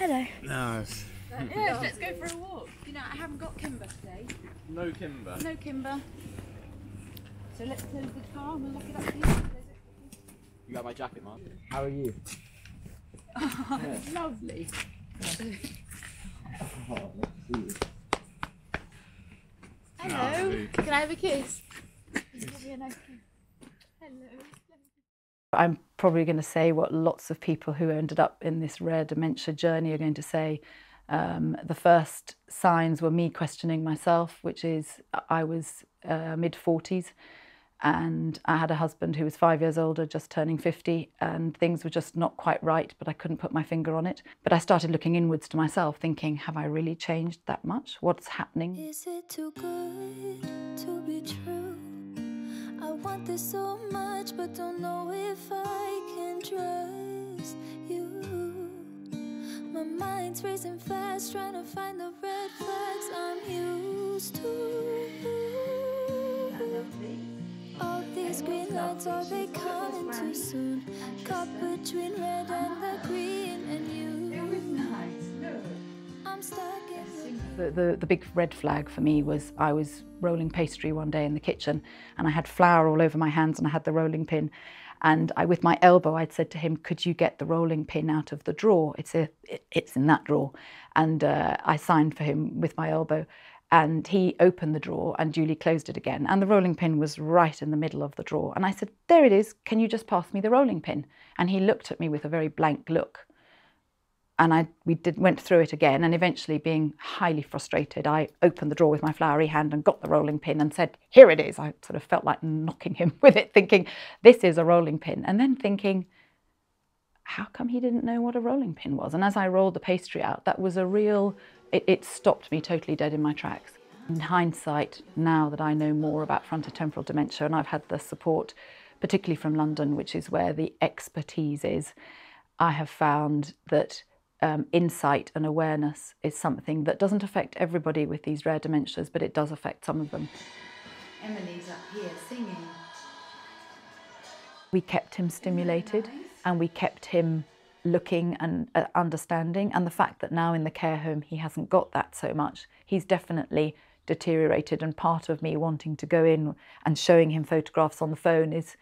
No. No. Yeah, let's go for a walk. You know, I haven't got Kimber today. No Kimber. No Kimber. So let's close the car and we'll lock it up for you. You got my jacket, Mark. How are you? Lovely. Hello. Luke. Can I have a kiss? Give me a nice kiss. Hello. I'm probably going to say what lots of people who ended up in this rare dementia journey are going to say. Um, the first signs were me questioning myself, which is I was uh, mid 40s and I had a husband who was five years older, just turning 50, and things were just not quite right, but I couldn't put my finger on it. But I started looking inwards to myself, thinking, have I really changed that much? What's happening? Is it too good to be true? I want this so much, but don't know if I can trust you. My mind's racing fast, trying to find the red flags I'm used to. All these green lights, are they coming too soon? Caught between red and the green, and you. The. The, the, big red flag for me was I was rolling pastry one day in the kitchen and I had flour all over my hands and I had the rolling pin. And I, with my elbow, I'd said to him, could you get the rolling pin out of the drawer? It's, a, it- it's in that drawer. And uh, I signed for him with my elbow. And he opened the drawer and duly closed it again. And the rolling pin was right in the middle of the drawer. And I said, there it is. Can you just pass me the rolling pin? And he looked at me with a very blank look and I we did went through it again and eventually being highly frustrated I opened the drawer with my floury hand and got the rolling pin and said here it is. I sort of felt like knocking him with it thinking this is a rolling pin and then thinking how come he didn't know what a rolling pin was? And as I rolled the pastry out that was a real it, it stopped me totally dead in my tracks. In hindsight now that I know more about frontotemporal dementia and I've had the support particularly from London which is where the expertise is I have found that um, insight and awareness is something that doesn't affect everybody with these rare dementias, but it does affect some of them. Emily's up here singing. We kept him stimulated and we kept him looking and uh, understanding. And the fact that now in the care home he hasn't got that so much, he's definitely deteriorated. And part of me wanting to go in and showing him photographs on the phone is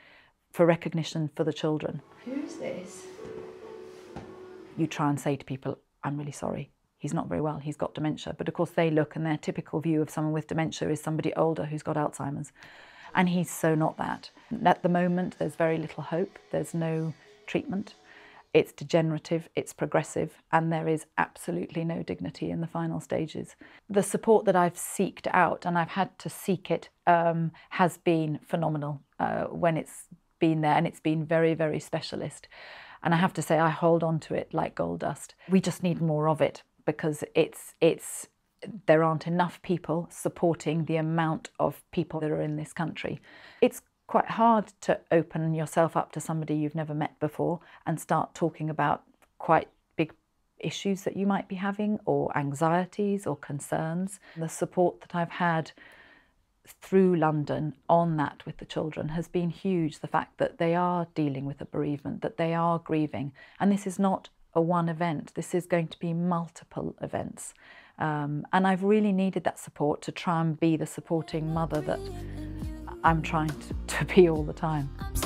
for recognition for the children. Who's this? You try and say to people, I'm really sorry, he's not very well, he's got dementia. But of course, they look and their typical view of someone with dementia is somebody older who's got Alzheimer's. And he's so not that. At the moment, there's very little hope, there's no treatment. It's degenerative, it's progressive, and there is absolutely no dignity in the final stages. The support that I've seeked out, and I've had to seek it, um, has been phenomenal uh, when it's been there, and it's been very, very specialist. And I have to say, I hold on to it like gold dust. We just need more of it because it's it's there aren't enough people supporting the amount of people that are in this country. It's quite hard to open yourself up to somebody you've never met before and start talking about quite big issues that you might be having or anxieties or concerns. The support that I've had through London on that with the children has been huge. The fact that they are dealing with a bereavement, that they are grieving, and this is not a one event, this is going to be multiple events. Um, and I've really needed that support to try and be the supporting mother that I'm trying to, to be all the time. I'm